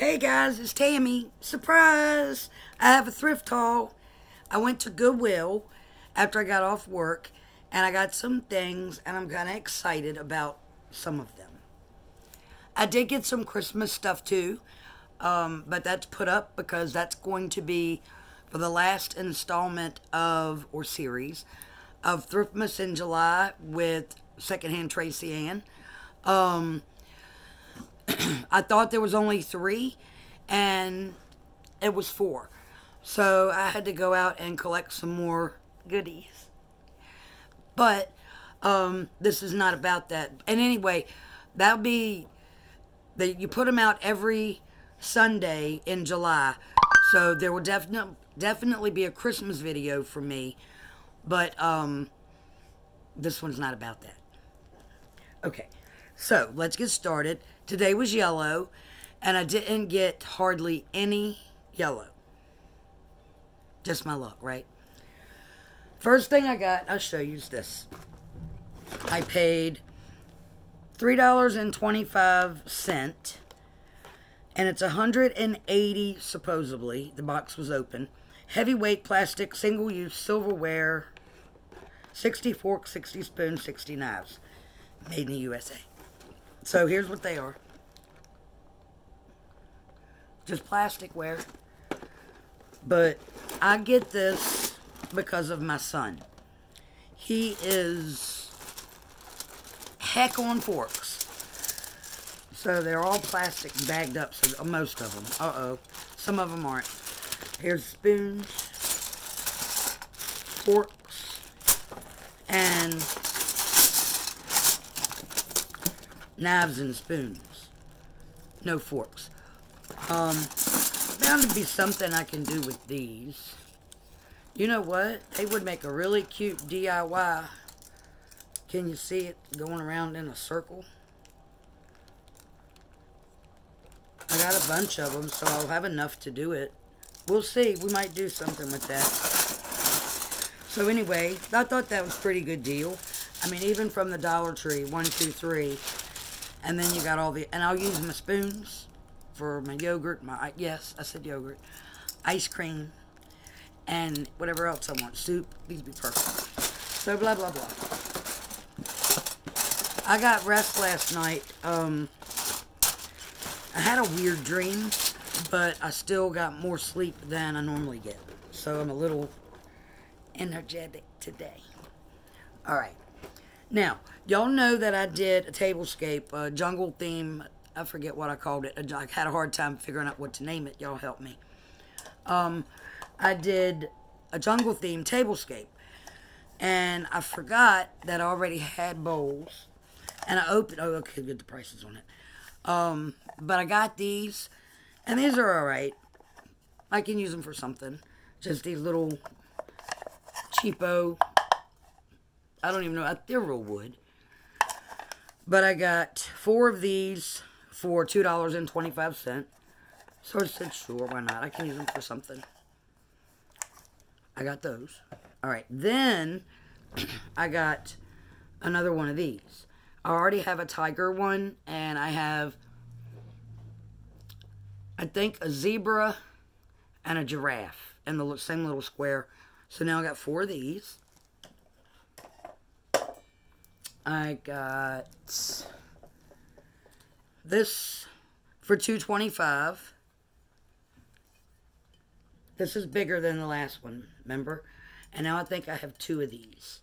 Hey guys, it's Tammy. Surprise! I have a thrift haul. I went to Goodwill after I got off work and I got some things and I'm kind of excited about some of them. I did get some Christmas stuff too, um, but that's put up because that's going to be for the last installment of or series of Thriftmas in July with Secondhand Tracy Ann. Um, I thought there was only three, and it was four. So I had to go out and collect some more goodies. But um, this is not about that. And anyway, that'll be that you put them out every Sunday in July. So there will definitely definitely be a Christmas video for me, but um, this one's not about that. Okay, so let's get started. Today was yellow, and I didn't get hardly any yellow. Just my luck, right? First thing I got, I'll show you is this. I paid $3.25 and it's 180 supposedly. The box was open. Heavyweight plastic, single use silverware, 60 forks, 60 spoons, 60 knives. Made in the USA. So here's what they are. Just plasticware. But I get this because of my son. He is heck on forks. So they're all plastic bagged up, so uh, most of them. Uh-oh. Some of them aren't. Here's spoons, forks, and knives and spoons. No forks. Um, bound to be something I can do with these. You know what? They would make a really cute DIY. Can you see it going around in a circle? I got a bunch of them, so I'll have enough to do it. We'll see. We might do something with that. So anyway, I thought that was pretty good deal. I mean, even from the Dollar Tree, one, two, three, and then you got all the, and I'll use my spoons for my yogurt, my, yes, I said yogurt, ice cream, and whatever else I want. Soup, these be perfect. So blah, blah, blah. I got rest last night. Um, I had a weird dream, but I still got more sleep than I normally get. So I'm a little energetic today. All right. Now, y'all know that I did a tablescape, a jungle theme. I forget what I called it. I had a hard time figuring out what to name it. Y'all help me. Um, I did a jungle theme tablescape. And I forgot that I already had bowls. And I opened, oh, okay, get the prices on it. Um, but I got these, and these are all right. I can use them for something. Just these little cheapo. I don't even know. They're real wood. But I got four of these for two dollars and twenty-five cent. So I said, sure, why not? I can use them for something. I got those. All right. Then I got another one of these. I already have a tiger one, and I have, I think, a zebra and a giraffe in the same little square. So now I got four of these. I got this for 225 This is bigger than the last one, remember? And now I think I have two of these.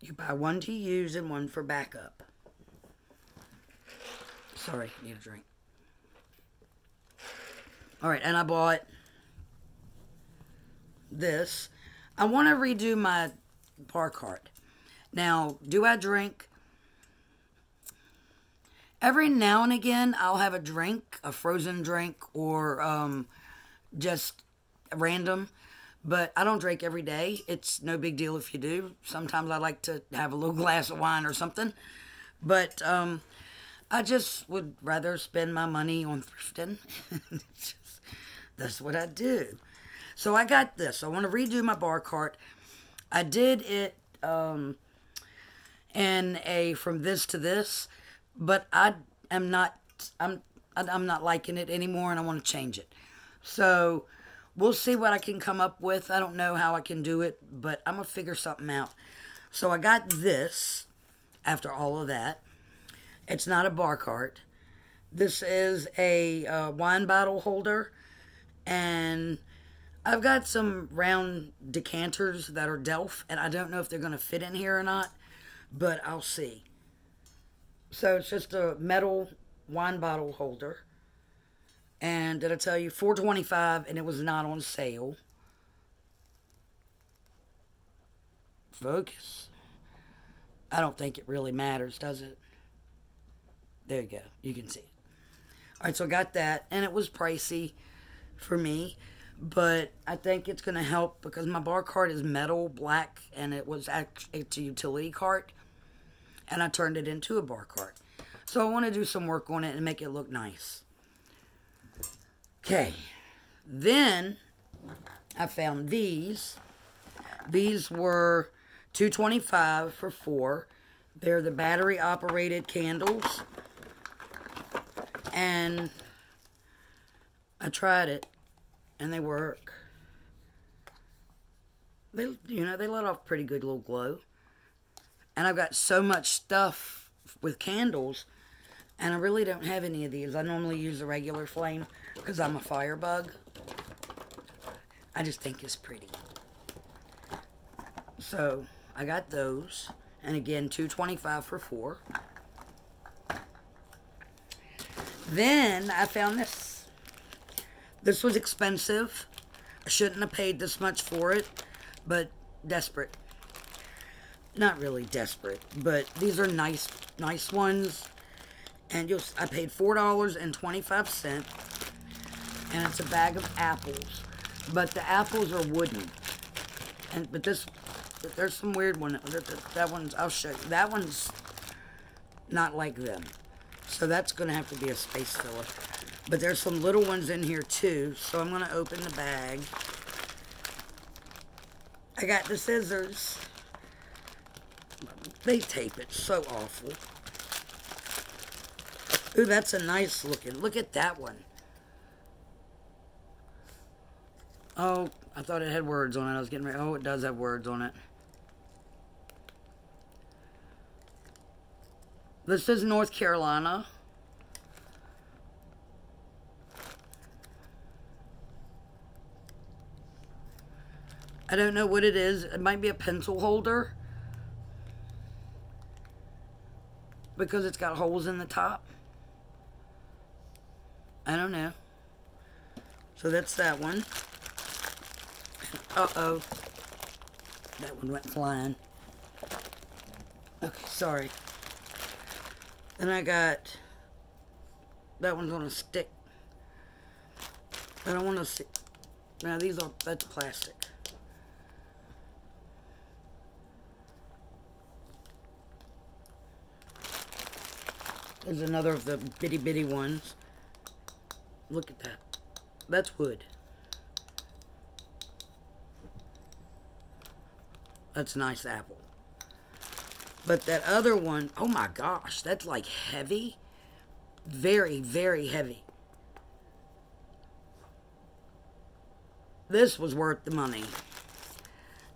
You buy one to use and one for backup. Sorry, need a drink. All right, and I bought this. I want to redo my bar cart. Now, do I drink? Every now and again, I'll have a drink, a frozen drink, or um, just random but I don't drink every day. It's no big deal if you do. Sometimes I like to have a little glass of wine or something. But um, I just would rather spend my money on thrifting. just, that's what I do. So I got this. I want to redo my bar cart. I did it um, in a from this to this, but I am not I'm I'm not liking it anymore and I want to change it. So we'll see what I can come up with. I don't know how I can do it, but I'm gonna figure something out. So I got this after all of that. It's not a bar cart. This is a uh, wine bottle holder, and I've got some round decanters that are Delft, and I don't know if they're going to fit in here or not, but I'll see. So it's just a metal wine bottle holder. And did I tell you 425 and it was not on sale. Focus. I don't think it really matters, does it? There you go. You can see it. All right, so I got that, and it was pricey for me, but I think it's going to help because my bar cart is metal, black, and it was actually it's a utility cart, and I turned it into a bar cart. So I want to do some work on it and make it look nice. Okay, then I found these. These were 225 for four. They're the battery operated candles. And I tried it and they work. They you know, they let off pretty good little glow. And I've got so much stuff with candles and I really don't have any of these. I normally use a regular flame because I'm a firebug. I just think it's pretty. So I got those. And again, 225 for four. Then I found this. This was expensive. I shouldn't have paid this much for it, but desperate. Not really desperate, but these are nice, nice ones. And you'll, I paid four dollars and twenty-five cent, and it's a bag of apples. But the apples are wooden, and but this there's some weird one. That, one's I'll show you. That one's not like them. So that's going to have to be a space filler. But there's some little ones in here too. So I'm going to open the bag. I got the scissors. They tape it so awful. Ooh, that's a nice looking. Look at that one. Oh, I thought it had words on it. I was getting ready. Oh, it does have words on it. This is North Carolina. I don't know what it is. It might be a pencil holder. Because it's got holes in the top. I don't know. So that's that one. Uh-oh. That one went flying. Okay, sorry. Then I got that one's on a stick. I don't want to see. Now these are that's plastic. There's another of the bitty bitty ones. Look at that. That's wood. That's nice apple. But that other one, oh my gosh, that's like heavy. Very, very heavy. This was worth the money.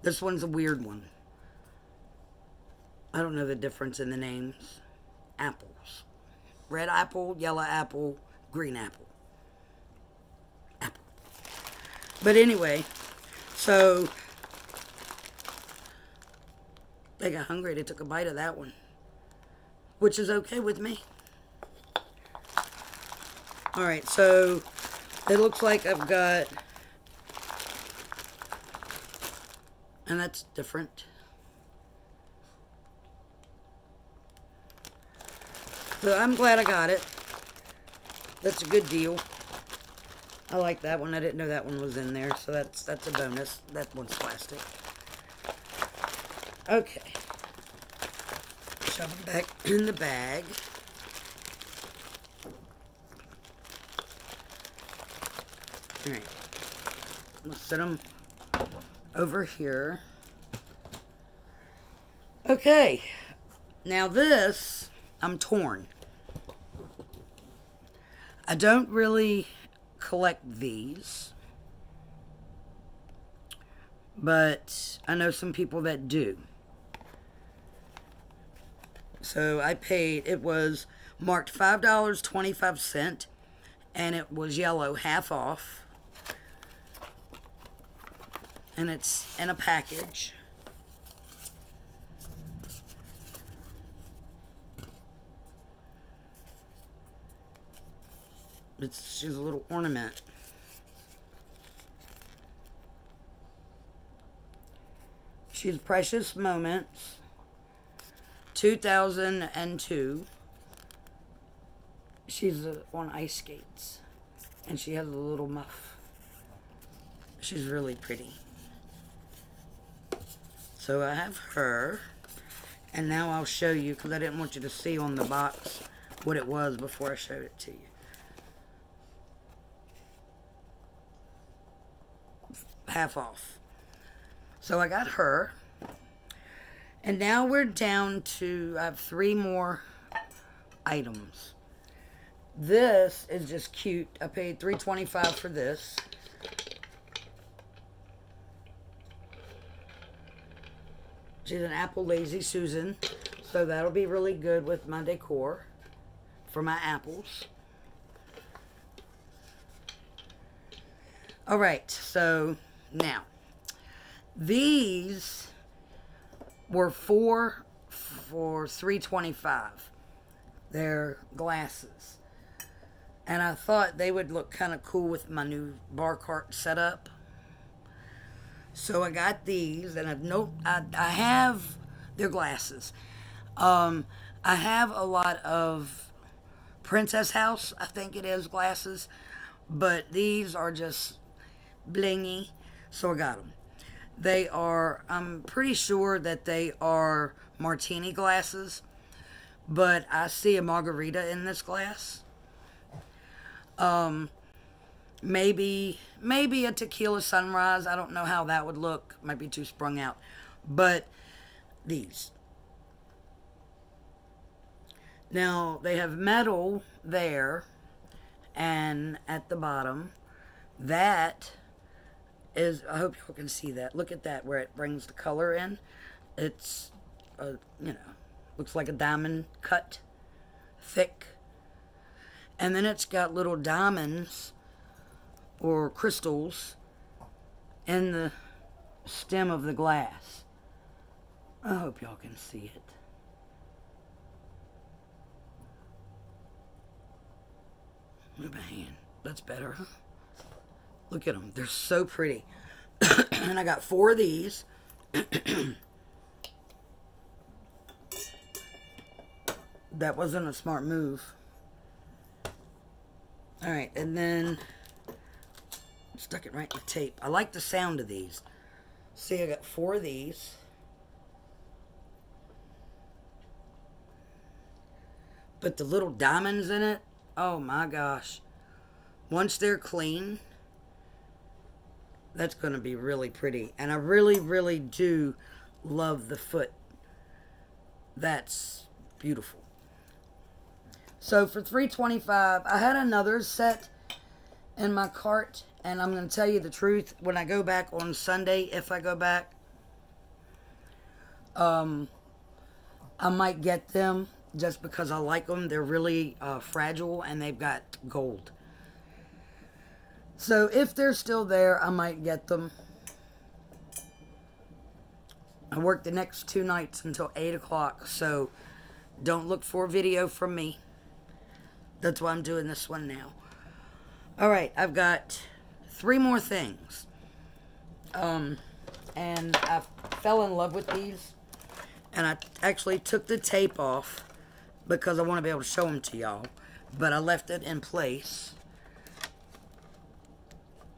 This one's a weird one. I don't know the difference in the names. Apples. Red apple, yellow apple, green apple. Apple. But anyway, so they got hungry. They took a bite of that one, which is okay with me. All right, so it looks like I've got, and that's different. So I'm glad I got it. That's a good deal. I like that one. I didn't know that one was in there, so that's that's a bonus. That one's plastic. Okay. Shove them back in the bag. Alright. Let's set them over here. Okay. Now this, I'm torn. I don't really collect these, but I know some people that do. So I paid, it was marked $5.25 and it was yellow, half off. And it's in a package. It's just a little ornament. She's Precious Moments, 2002. She's on ice skates, and she has a little muff. She's really pretty. So I have her, and now I'll show you, because I didn't want you to see on the box what it was before I showed it to you. Half off. So I got her. And now we're down to, I have three more items. This is just cute. I paid three twenty-five for this. She's an apple lazy Susan. So that'll be really good with my decor for my apples. All right, so now, these were four for 325. They're glasses. And I thought they would look kind of cool with my new bar cart setup. So I got these, and I've no, I, I have their glasses. Um, I have a lot of Princess House, I think it is, glasses, but these are just blingy. So I got them. They are, I'm pretty sure that they are martini glasses, but I see a margarita in this glass. Um, maybe, maybe a tequila sunrise. I don't know how that would look. Might be too sprung out. But these. Now, they have metal there and at the bottom. That is I hope y'all can see that. Look at that where it brings the color in. It's a, you know, looks like a diamond cut, thick. And then it's got little diamonds or crystals in the stem of the glass. I hope y'all can see it. Move my hand. That's better, huh? Look at them. They're so pretty. and I got four of these. that wasn't a smart move. Alright, and then stuck it right in the tape. I like the sound of these. See, I got four of these. But the little diamonds in it, oh my gosh. Once they're clean, that's going to be really pretty. And I really, really do love the foot. That's beautiful. So for 325 I had another set in my cart. And I'm going to tell you the truth. When I go back on Sunday, if I go back, um, I might get them just because I like them. They're really uh, fragile and they've got gold. So if they're still there, I might get them. I work the next two nights until 8 o'clock, so don't look for a video from me. That's why I'm doing this one now. Alright, I've got three more things. Um, and I fell in love with these. And I actually took the tape off because I want to be able to show them to y'all. But I left it in place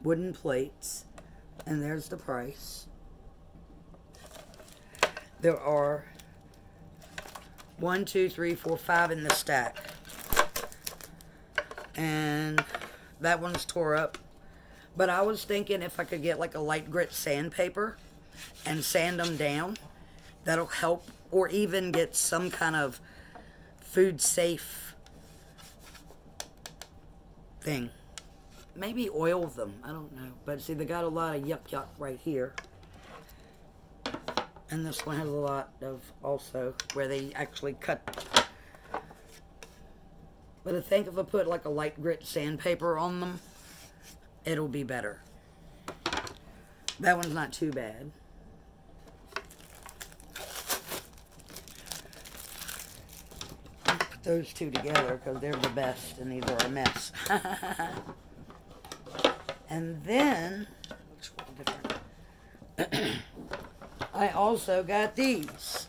wooden plates, and there's the price. There are one, two, three, four, five in the stack. And that one's tore up. But I was thinking if I could get like a light grit sandpaper and sand them down, that'll help. Or even get some kind of food safe thing. Maybe oil them. I don't know. But see, they got a lot of yuck yuck right here. And this one has a lot of also where they actually cut. But I think if I put like a light grit sandpaper on them, it'll be better. That one's not too bad. Put those two together because they're the best and these are a mess. and then, looks a little different. I also got these.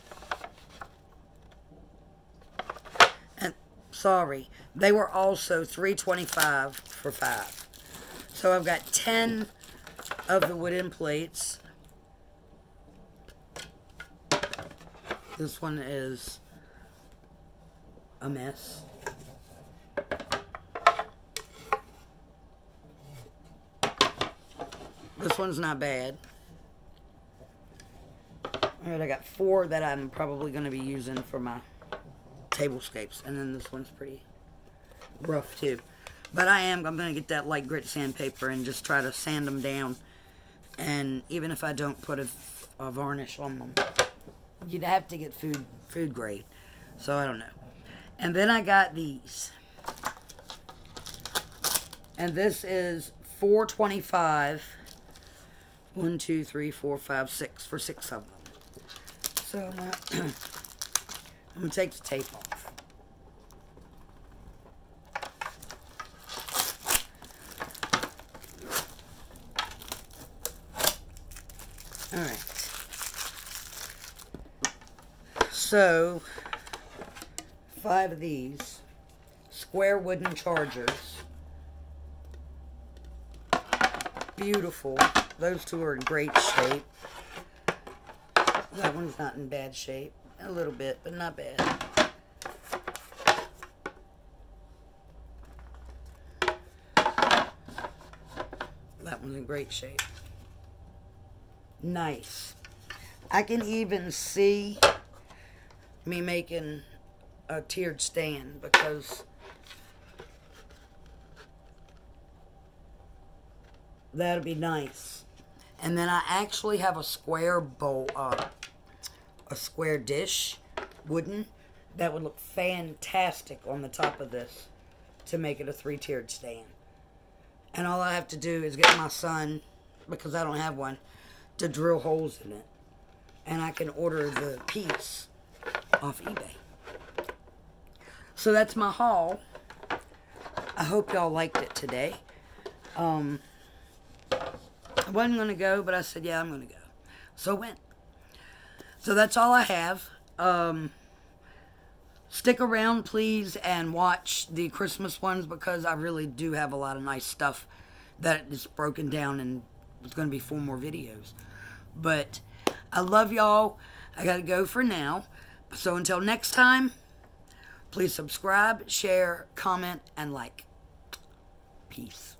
And sorry, they were also 325 for 5. So I've got 10 of the wooden plates. This one is a mess. This one's not bad. Alright, I got four that I'm probably going to be using for my tablescapes. And then this one's pretty rough too. But I am, I'm going to get that light grit sandpaper and just try to sand them down. And even if I don't put a, a varnish on them, you'd have to get food, food grade. So I don't know. And then I got these. And this is 425. One, two, three, four, five, six for six of them. So I'm going to take the tape off. Alright. So, five of these square wooden chargers. Beautiful. Those two are in great shape. That one's not in bad shape. A little bit, but not bad. That one's in great shape. Nice. I can even see me making a tiered stand because that'd be nice. And then I actually have a square bowl, uh, a square dish, wooden, that would look fantastic on the top of this to make it a three-tiered stand. And all I have to do is get my son, because I don't have one, to drill holes in it. And I can order the piece off eBay. So that's my haul. I hope y'all liked it today. Um, I wasn't going to go, but I said, yeah, I'm going to go. So I went. So that's all I have. Um, stick around, please, and watch the Christmas ones because I really do have a lot of nice stuff that is broken down and it's going to be four more videos. But I love y'all. I got to go for now. So until next time, please subscribe, share, comment, and like. Peace.